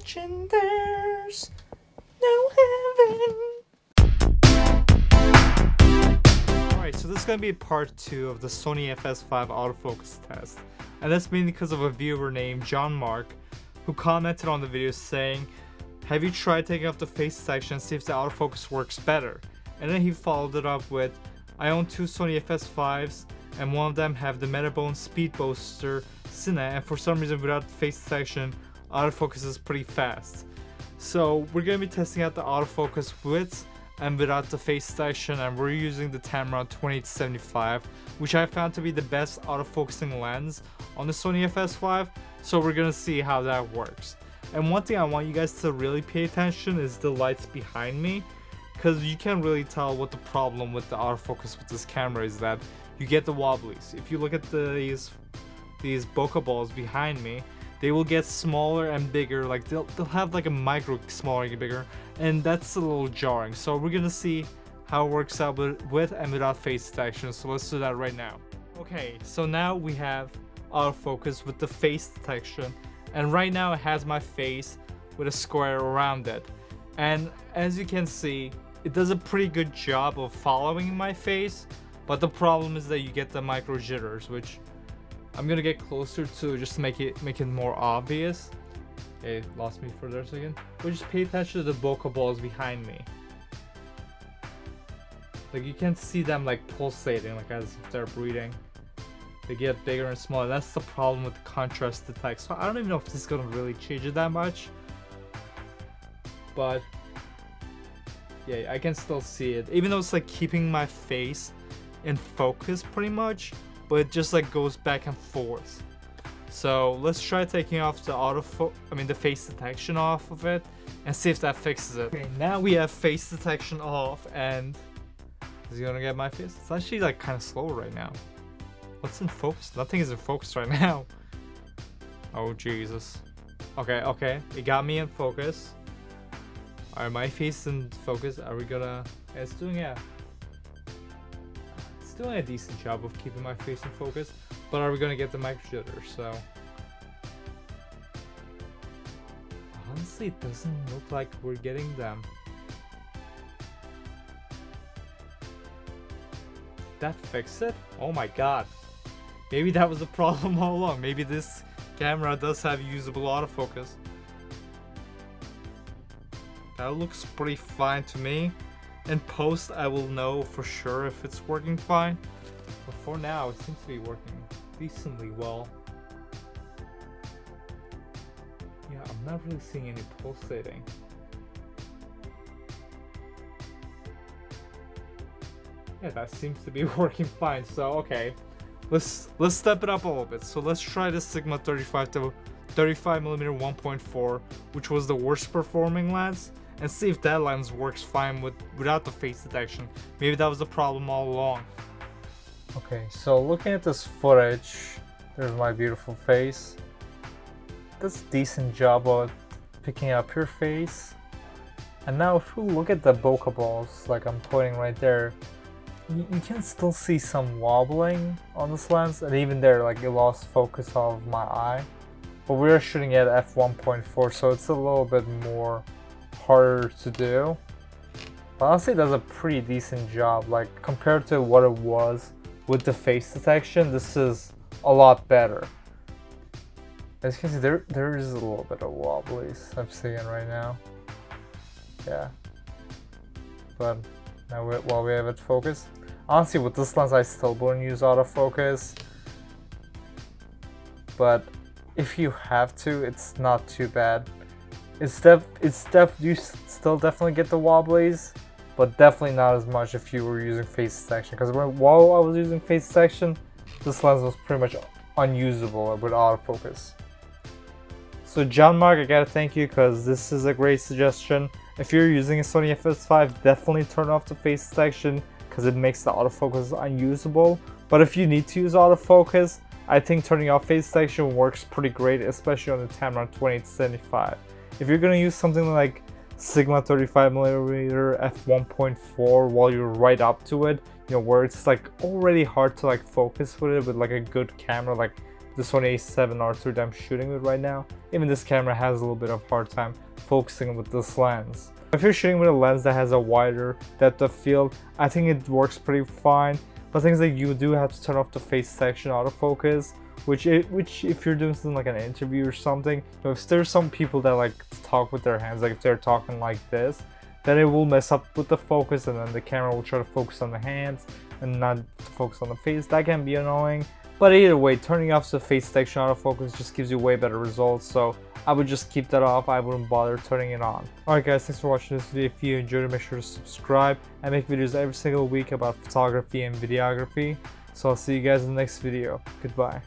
watching, there's no heaven. Alright, so this is gonna be part two of the Sony FS5 autofocus test. And that's mainly because of a viewer named John Mark who commented on the video saying, Have you tried taking off the face section and see if the autofocus works better? And then he followed it up with, I own two Sony FS5s and one of them have the Metabones Speed Booster Cine and for some reason without the face detection autofocus is pretty fast. So we're going to be testing out the autofocus with and without the face detection and we're using the Tamron 2875 which I found to be the best autofocusing lens on the Sony FS5 so we're gonna see how that works. And one thing I want you guys to really pay attention is the lights behind me because you can't really tell what the problem with the autofocus with this camera is that you get the wobblies. If you look at the, these these bokeh balls behind me, they will get smaller and bigger like they'll, they'll have like a micro smaller and bigger and that's a little jarring. So we're gonna see how it works out with, with and without face detection. So let's do that right now. Okay so now we have our focus with the face detection and right now it has my face with a square around it. And as you can see it does a pretty good job of following my face but the problem is that you get the micro jitters which I'm gonna get closer to just make it make it more obvious. Okay, lost me for a second. But just pay attention to the bokeh balls behind me. Like you can see them like pulsating like as if they're breathing. They get bigger and smaller. That's the problem with the contrast detect. So I don't even know if this is gonna really change it that much. But yeah, I can still see it. Even though it's like keeping my face in focus pretty much but it just like goes back and forth. So let's try taking off the auto, I mean the face detection off of it and see if that fixes it. Okay, now we have face detection off and is he gonna get my face? It's actually like kind of slow right now. What's in focus? Nothing is in focus right now. Oh Jesus. Okay, okay, it got me in focus. Alright, my face in focus. Are we gonna? It's doing yeah doing a decent job of keeping my face in focus, but are we gonna get the micro jitter? So honestly, it doesn't look like we're getting them. That fix it? Oh my god. Maybe that was the problem all along. Maybe this camera does have usable autofocus. That looks pretty fine to me. In post, I will know for sure if it's working fine. But for now, it seems to be working decently well. Yeah, I'm not really seeing any pulsating. Yeah, that seems to be working fine. So, okay. Let's let's step it up a little bit. So let's try the Sigma 35 to 35mm 1.4, which was the worst performing lens and see if that lens works fine with without the face detection. Maybe that was the problem all along. Okay, so looking at this footage, there's my beautiful face. Does a decent job of picking up your face. And now if you look at the bokeh balls, like I'm pointing right there, you, you can still see some wobbling on this lens, and even there, like it lost focus of my eye. But we're shooting at f1.4, so it's a little bit more harder to do. But honestly, does a pretty decent job. Like compared to what it was with the face detection, this is a lot better. As you can see, there there is a little bit of wobblies I'm seeing right now. Yeah. But now we, while we have it focused, honestly, with this lens, I still wouldn't use autofocus. But if you have to, it's not too bad. It's def it's def you still definitely get the wobblies, but definitely not as much if you were using face detection. Because while I was using face detection, this lens was pretty much unusable with autofocus. So John Mark, I gotta thank you because this is a great suggestion. If you're using a Sony FS5, definitely turn off the face detection because it makes the autofocus unusable. But if you need to use autofocus, I think turning off face detection works pretty great, especially on the Tamron 2875. If you're gonna use something like Sigma 35mm f1.4 while you're right up to it, you know, where it's like already hard to like focus with it with like a good camera, like the Sony a7R III that I'm shooting with right now. Even this camera has a little bit of hard time focusing with this lens. If you're shooting with a lens that has a wider depth of field, I think it works pretty fine. But things like you do have to turn off the face detection autofocus, which it, which if you're doing something like an interview or something, you know, if there's some people that like talk with their hands, like if they're talking like this, then it will mess up with the focus and then the camera will try to focus on the hands and not focus on the face. That can be annoying. But either way, turning off the face detection autofocus just gives you way better results. So I would just keep that off. I wouldn't bother turning it on. Alright guys, thanks for watching this video. If you enjoyed it, make sure to subscribe. I make videos every single week about photography and videography. So I'll see you guys in the next video. Goodbye.